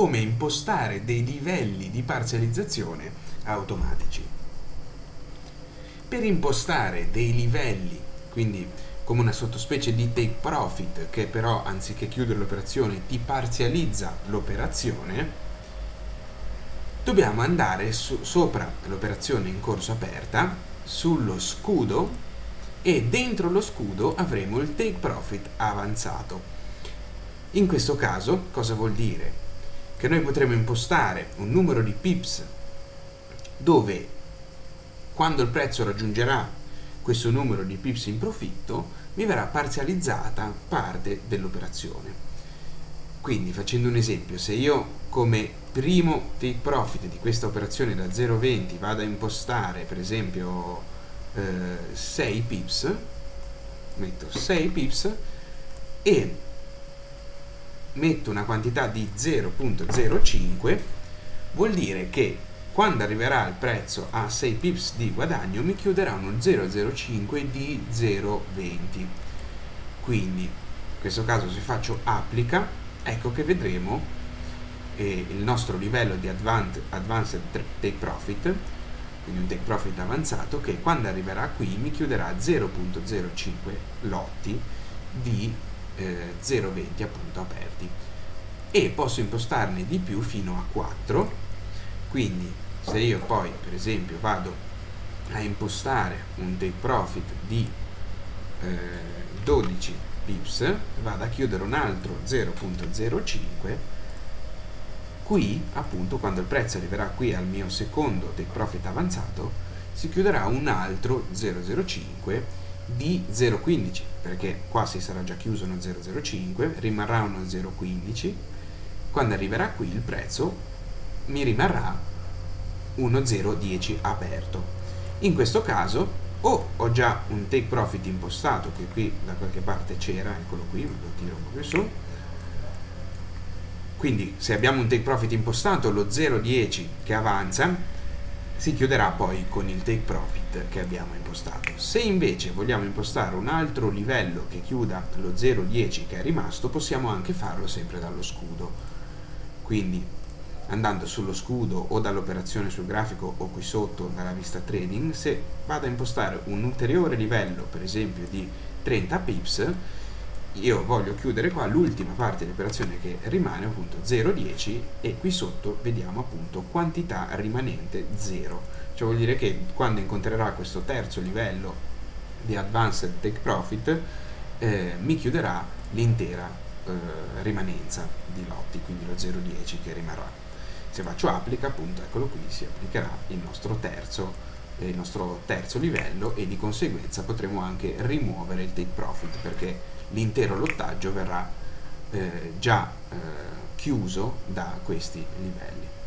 come impostare dei livelli di parzializzazione automatici. Per impostare dei livelli, quindi come una sottospecie di take profit che però anziché chiudere l'operazione ti parzializza l'operazione, dobbiamo andare su, sopra l'operazione in corso aperta, sullo scudo e dentro lo scudo avremo il take profit avanzato. In questo caso cosa vuol dire? Che noi potremo impostare un numero di pips dove quando il prezzo raggiungerà questo numero di pips in profitto mi verrà parzializzata parte dell'operazione. Quindi facendo un esempio, se io come primo take profit di questa operazione da 0,20 vado a impostare per esempio eh, 6 pips, metto 6 pips e metto una quantità di 0.05 vuol dire che quando arriverà il prezzo a 6 pips di guadagno mi chiuderà uno 0,05 di 0,20 quindi in questo caso se faccio applica ecco che vedremo eh, il nostro livello di advanced, advanced take profit quindi un take profit avanzato che quando arriverà qui mi chiuderà 0.05 lotti di eh, 0,20 appunto aperti. E posso impostarne di più fino a 4 quindi se io poi per esempio vado a impostare un take profit di eh, 12 pips vado a chiudere un altro 0.05 qui appunto quando il prezzo arriverà qui al mio secondo take profit avanzato si chiuderà un altro 005 di 0,15 perché qua si sarà già chiuso uno 0,05 rimarrà uno 0,15 quando arriverà qui il prezzo mi rimarrà uno 0,10 aperto. In questo caso o ho già un take profit impostato che qui da qualche parte c'era eccolo qui lo tiro un po' più su. Quindi se abbiamo un take profit impostato lo 0,10 che avanza si chiuderà poi con il take profit che abbiamo impostato. Se invece vogliamo impostare un altro livello che chiuda lo 0,10 che è rimasto, possiamo anche farlo sempre dallo scudo. Quindi andando sullo scudo o dall'operazione sul grafico o qui sotto dalla vista trading, se vado a impostare un ulteriore livello, per esempio di 30 pips, io voglio chiudere qua l'ultima parte dell'operazione che rimane appunto 0,10 e qui sotto vediamo appunto quantità rimanente 0 cioè vuol dire che quando incontrerà questo terzo livello di advanced take profit eh, mi chiuderà l'intera eh, rimanenza di lotti quindi lo 0,10 che rimarrà. Se faccio applica appunto eccolo qui si applicherà il nostro terzo il nostro terzo livello e di conseguenza potremo anche rimuovere il take profit perché l'intero lottaggio verrà eh, già eh, chiuso da questi livelli.